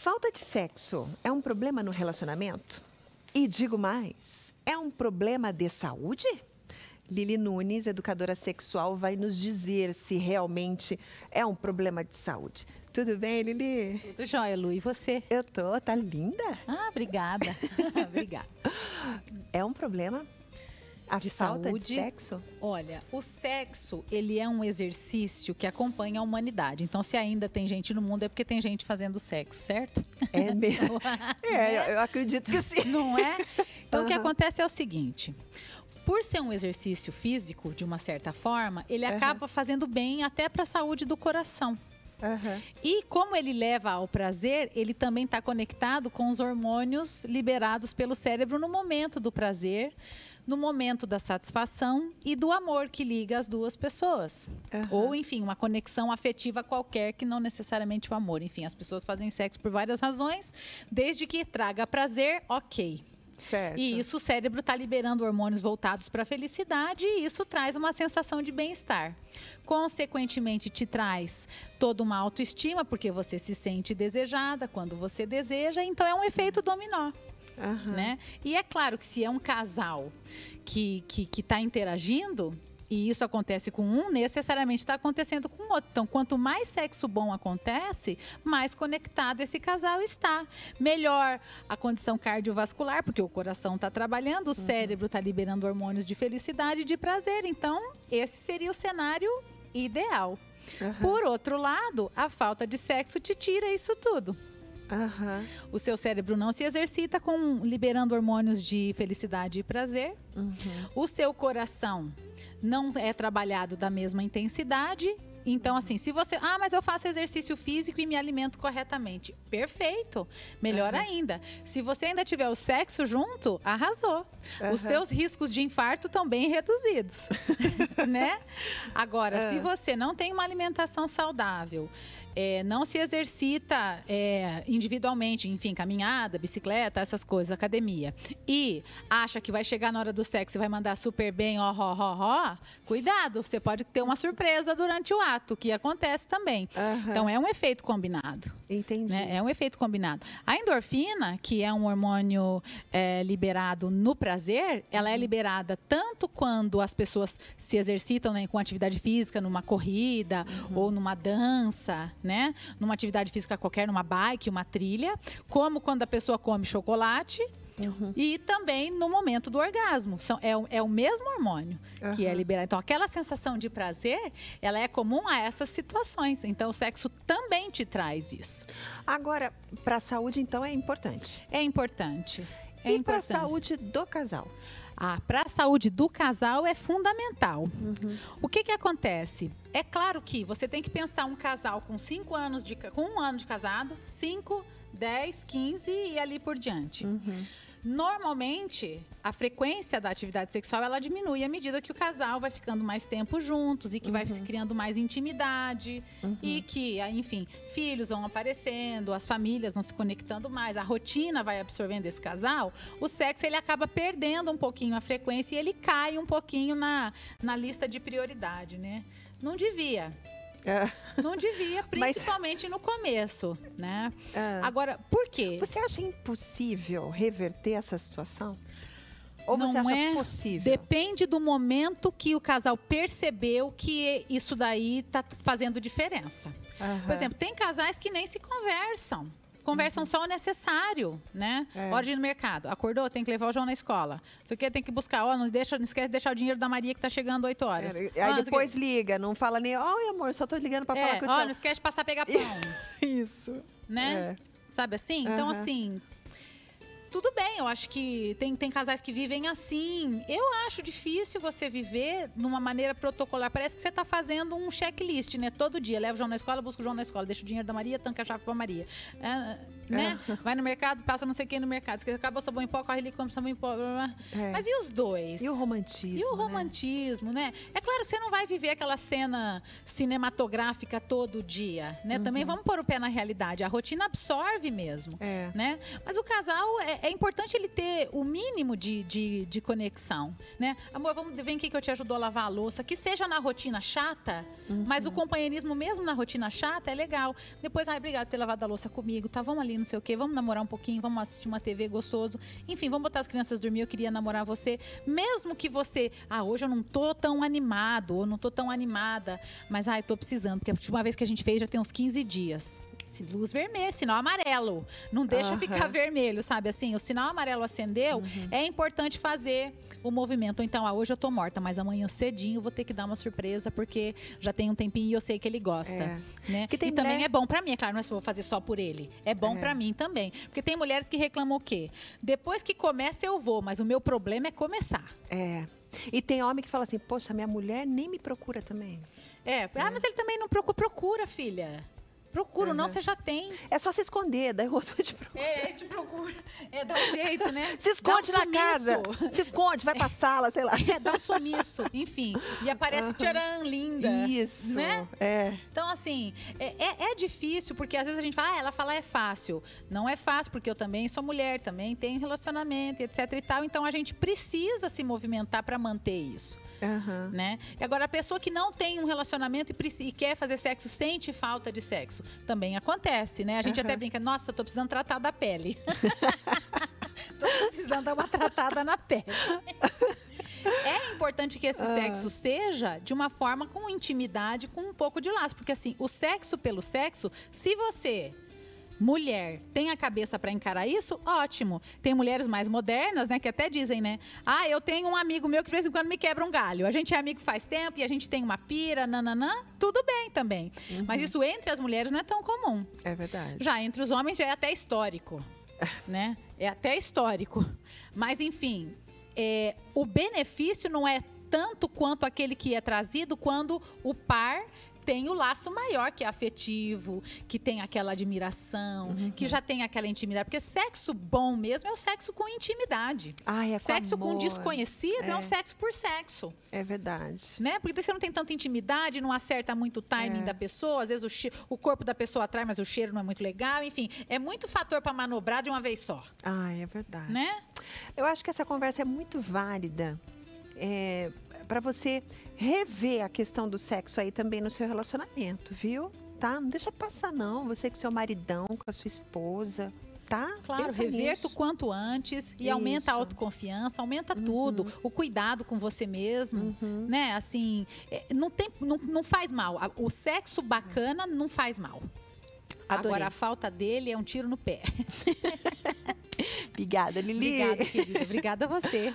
Falta de sexo é um problema no relacionamento? E digo mais, é um problema de saúde? Lili Nunes, educadora sexual, vai nos dizer se realmente é um problema de saúde. Tudo bem, Lili? Tudo jóia, Lu. E você? Eu tô, tá linda. Ah, obrigada. obrigada. É um problema? A de falta saúde. de sexo? Olha, o sexo, ele é um exercício que acompanha a humanidade. Então, se ainda tem gente no mundo, é porque tem gente fazendo sexo, certo? É mesmo. é, eu, eu acredito que sim. Não é? Então, o que acontece é o seguinte: por ser um exercício físico, de uma certa forma, ele acaba fazendo bem até para a saúde do coração. Aham. E como ele leva ao prazer, ele também está conectado com os hormônios liberados pelo cérebro no momento do prazer, no momento da satisfação e do amor que liga as duas pessoas. Aham. Ou, enfim, uma conexão afetiva qualquer que não necessariamente o amor. Enfim, as pessoas fazem sexo por várias razões, desde que traga prazer, ok. Certo. E isso o cérebro está liberando hormônios voltados para a felicidade e isso traz uma sensação de bem-estar. Consequentemente, te traz toda uma autoestima, porque você se sente desejada quando você deseja, então é um efeito dominó. Aham. Né? E é claro que se é um casal que está que, que tá interagindo, e isso acontece com um, necessariamente está acontecendo com o outro. Então, quanto mais sexo bom acontece, mais conectado esse casal está. Melhor a condição cardiovascular, porque o coração está trabalhando, o cérebro está liberando hormônios de felicidade e de prazer. Então, esse seria o cenário ideal. Aham. Por outro lado, a falta de sexo te tira isso tudo. Aham. O seu cérebro não se exercita com liberando hormônios de felicidade e prazer. Uhum. O seu coração não é trabalhado da mesma intensidade. Então, assim, se você. Ah, mas eu faço exercício físico e me alimento corretamente. Perfeito. Melhor Aham. ainda. Se você ainda tiver o sexo junto, arrasou. Os Aham. seus riscos de infarto estão bem reduzidos. né? Agora, se Ah. você não tem uma alimentação saudável, é, não se exercita é, individualmente, enfim, caminhada, bicicleta, essas coisas, academia, e acha que vai chegar na hora do sexo e vai mandar super bem, ó, ó, ó, ó, cuidado, você pode ter uma surpresa durante o ato, que acontece também. Aham. Então, é um efeito combinado. Entendi. Né? É um efeito combinado. A endorfina, que é um hormônio é, liberado no prazer, ela é liberada tanto quando as pessoas se exercitam né, com atividade física, numa corrida ou numa dança, né? Numa atividade física qualquer, numa bike, uma trilha, como quando a pessoa come chocolate. Uhum. E também no momento do orgasmo. São, é, o- é o mesmo hormônio que é liberado. Então, aquela sensação de prazer, ela é comum a essas situações. Então, o sexo também te traz isso. Agora, para a saúde, então, é importante. É importante. É e para a saúde do casal? Ah, para a saúde do casal é fundamental. Uhum. O que que acontece? É claro que você tem que pensar um casal com cinco anos de com um ano de casado, 5, 10, 15 e ali por diante. Uhum. Normalmente, a frequência da atividade sexual ela diminui à medida que o casal vai ficando mais tempo juntos e que vai se criando mais intimidade e que, ah, enfim, filhos vão aparecendo, as famílias vão se conectando mais, a rotina vai absorvendo esse casal. O sexo ele acaba perdendo um pouquinho a frequência e ele cai um pouquinho na, na lista de prioridade, né? Não devia. Ah, Não devia, Mas- principalmente no começo, né? ah. Agora, por quê? Você acha impossível reverter essa situação? Ou Não você acha é. possível? Depende do momento que o casal percebeu que isso daí tá fazendo diferença. Por exemplo, tem casais que nem se conversam. Conversam só o necessário, né? Uhum. É. Hora de ir no mercado. Acordou, tem que levar o João na escola. Isso aqui tem que buscar. Ó, não, deixa, não esquece de deixar o dinheiro da Maria que tá chegando 8 horas. É, Ó, Aí não o depois liga, não fala nem, oi amor, só tô ligando pra quê. falar é, que eu ó, te não amo. esquece de passar a pegar pão, Isso. né? É. Sabe assim? Então, assim. Tudo bem, eu acho que tem, tem casais que vivem assim. Eu acho difícil você viver numa maneira protocolar. Parece que você está fazendo um checklist, né? Todo dia. Leva o João na escola, busca o João na escola, deixa o dinheiro da Maria, tanca a chave pra Maria. É, né? Vai no mercado, passa não sei o que no mercado. Esquece, acabou o sabão em pó, corre ali, come sabão em pó. blá, blá. É. Mas e os dois? E o romantismo, E o né? romantismo, né? É claro que você não vai viver aquela cena cinematográfica todo dia, né? Também vamos pôr o pé na realidade. A rotina absorve mesmo, É. né? Mas o casal é, é importante ele ter o mínimo de, de, de conexão, né? Amor, vamos, vem aqui que eu te ajudo a lavar a louça. Que seja na rotina chata, uhum. mas o companheirismo mesmo na rotina chata é legal. Depois, ai, obrigado por ter lavado a louça comigo, tá? Vamos ali, não sei o quê, vamos namorar um pouquinho, vamos assistir uma TV gostoso. Enfim, vamos botar as crianças dormir, eu queria namorar você. Mesmo que você, ah, hoje eu não tô tão animado, ou não tô tão animada, mas ai, tô precisando, porque a última vez que a gente fez já tem uns 15 dias luz vermelha, sinal amarelo. Não deixa uhum. ficar vermelho, sabe? Assim, o sinal amarelo acendeu, uhum. é importante fazer o movimento. Então, ah, hoje eu tô morta, mas amanhã cedinho vou ter que dar uma surpresa, porque já tem um tempinho e eu sei que ele gosta. É. Né? Que tem e também é bom para mim, é claro, não é só vou fazer só por ele. É bom é. para mim também. Porque tem mulheres que reclamam o quê? Depois que começa, eu vou, mas o meu problema é começar. É. E tem homem que fala assim, poxa, minha mulher nem me procura também. É, ah, é. mas ele também não procura, procura, filha. Procura, uhum. não, você já tem. É só se esconder, daí o outro te procura. É, te procura. É, dá um jeito, né? Se esconde um na casa. Se esconde, vai pra sala, sei lá. É, dá um sumiço, enfim. E aparece uhum. tcharam, linda. Isso. Né? É. Então, assim, é, é, é, difícil, porque às vezes a gente fala, ah, ela fala é fácil. Não é fácil, porque eu também sou mulher, também tenho relacionamento, etc e tal. Então, a gente precisa se movimentar para manter isso. Uhum. Né? E agora, a pessoa que não tem um relacionamento e, e, quer fazer sexo, sente falta de sexo. Também acontece, né? A gente uhum. até brinca, nossa, tô precisando tratar da pele. tô precisando dar uma tratada na pele. É importante que esse uhum. sexo seja de uma forma com intimidade, com um pouco de laço. Porque assim, o sexo pelo sexo, se você mulher tem a cabeça para encarar isso, ótimo. Tem mulheres mais modernas, né, que até dizem, né? Ah, eu tenho um amigo meu que de vez em quando me quebra um galho. A gente é amigo faz tempo e a gente tem uma pira, nananã, tudo bem também. Uhum. Mas isso entre as mulheres não é tão comum. É verdade. Já entre os homens já é até histórico, né? É até histórico. Mas enfim, é, o benefício não é tanto quanto aquele que é trazido quando o par tem o laço maior, que é afetivo, que tem aquela admiração, uhum. que já tem aquela intimidade. Porque sexo bom mesmo é o sexo com intimidade. Ai, é sexo com, com desconhecido é. é. um sexo por sexo. É verdade. Né? Porque você não tem tanta intimidade, não acerta muito o timing é. da pessoa, às vezes o, o corpo da pessoa atrai, mas o cheiro não é muito legal. Enfim, é muito fator para manobrar de uma vez só. Ai, é verdade. Né? Eu acho que essa conversa é muito válida. É, para você rever a questão do sexo aí também no seu relacionamento, viu? Tá? Não deixa passar não, você com seu maridão, com a sua esposa, tá? Claro, Pensa reverta o quanto antes e Isso. aumenta a autoconfiança, aumenta uhum. tudo, o cuidado com você mesmo, uhum. né? Assim, é, não tem, não, não faz mal. O sexo bacana não faz mal. Adorei. Agora a falta dele é um tiro no pé. Obrigada, Lili. Obrigada, querida. Obrigada a você.